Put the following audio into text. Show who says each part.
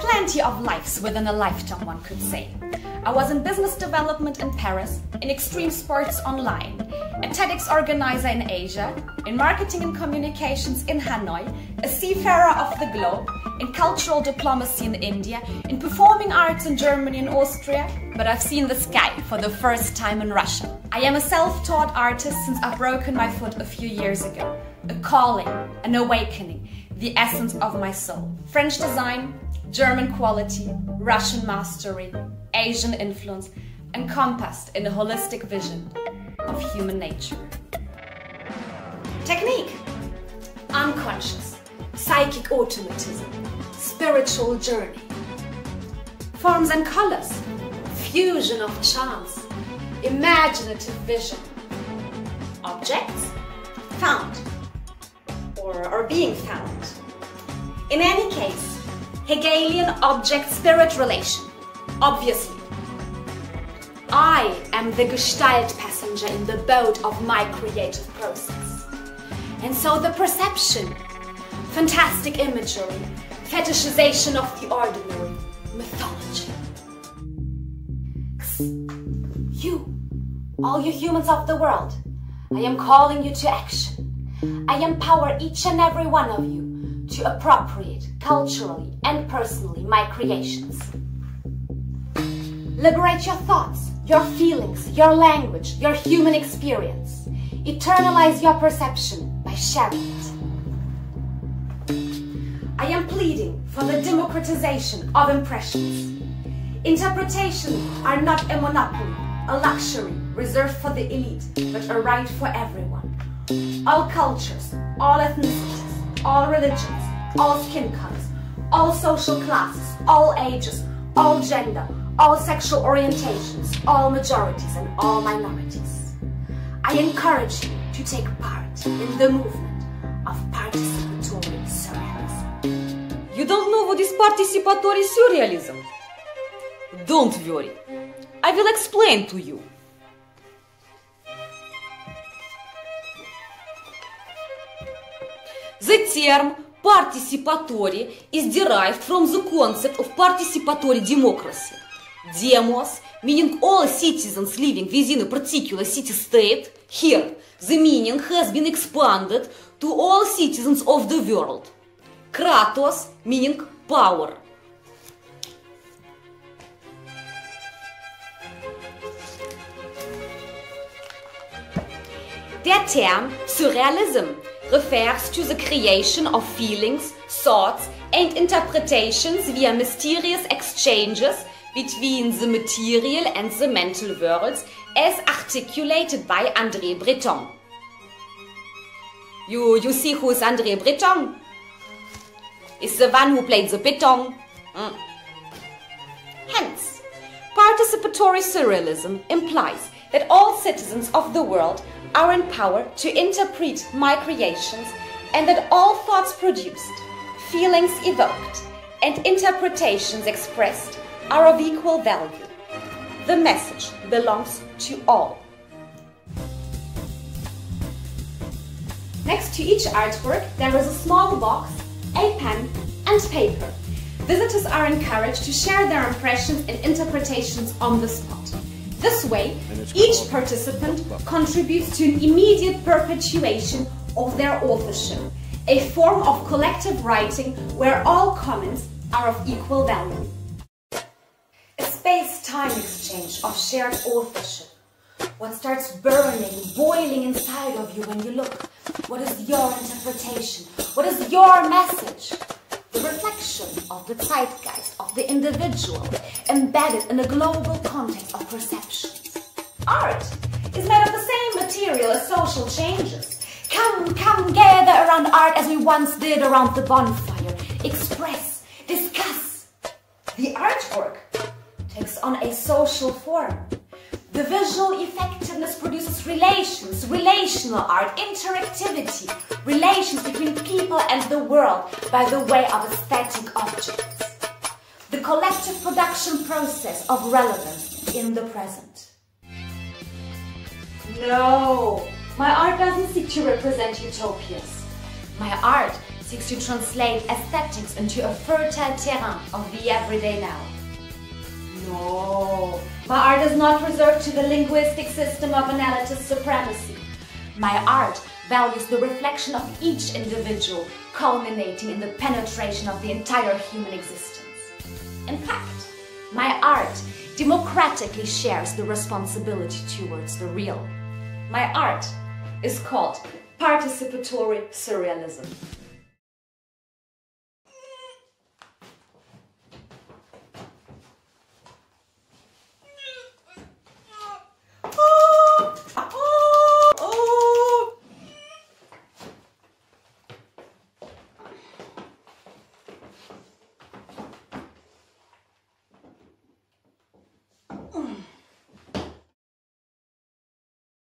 Speaker 1: plenty of lives within a lifetime, one could say. I was in business development in Paris, in extreme sports online, a TEDx organizer in Asia, in marketing and communications in Hanoi, a seafarer of the globe, in cultural diplomacy in India, in performing arts in Germany and Austria, but I've seen the sky for the first time in Russia. I am a self-taught artist since I've broken my foot a few years ago. A calling, an awakening, the essence of my soul. French design, German quality, Russian mastery, Asian influence, encompassed in a holistic vision of human nature. Technique unconscious, psychic automatism, spiritual journey. Forms and colors, fusion of chance, imaginative vision. Objects found or, or being found. In any case, Hegelian object-spirit relation. Obviously. I am the Gestalt passenger in the boat of my creative process. And so the perception, fantastic imagery, fetishization of the ordinary, mythology. You, all you humans of the world, I am calling you to action. I empower each and every one of you to appropriate culturally and personally my creations. Liberate your thoughts, your feelings, your language, your human experience. Eternalize your perception by sharing it. I am pleading for the democratization of impressions. Interpretations are not a monopoly, a luxury reserved for the elite, but a right for everyone. All cultures, all ethnicities, all religions, all skin colors, all social classes, all ages, all gender, all sexual orientations, all majorities and all minorities. I encourage you to take part in the movement of participatory surrealism.
Speaker 2: You don't know what is participatory surrealism? Don't worry. I will explain to you. The term participatory is derived from the concept of participatory democracy. Demos, meaning all citizens living within a particular city-state, here the meaning has been expanded to all citizens of the world. Kratos, meaning power.
Speaker 1: Der term surrealism refers to the creation of feelings, thoughts, and interpretations via mysterious exchanges between the material and the mental worlds as articulated by André Breton. You, you see who's André Breton? Is the one who played the Breton. Mm. Hence, participatory surrealism implies that all citizens of the world are empowered to interpret my creations and that all thoughts produced, feelings evoked, and interpretations expressed are of equal value. The message belongs to all. Next to each artwork, there is a small box, a pen, and paper. Visitors are encouraged to share their impressions and interpretations on the spot. This way, each participant contributes to an immediate perpetuation of their authorship, a form of collective writing where all comments are of equal value. A space-time exchange of shared authorship. What starts burning, boiling inside of you when you look? What is your interpretation? What is your message? The reflection of the zeitgeist of the individual embedded in a global context of perceptions. Art is made of the same material as social changes. Come, come, gather around art as we once did around the bonfire. Express, discuss. The artwork takes on a social form. The visual effectiveness produces relations, relational art, interactivity, relations between people and the world by the way of aesthetic objects. The collective production process of relevance in the present. No, my art doesn't seek to represent utopias. My art
Speaker 2: seeks to translate aesthetics into a fertile terrain of the everyday now. No, my art is not reserved to the linguistic system of analytic supremacy. My art values the reflection of each individual, culminating in the penetration of the entire human existence. In fact, my art democratically shares the responsibility towards the real. My art is called participatory surrealism.